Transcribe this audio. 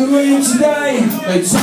William today. It's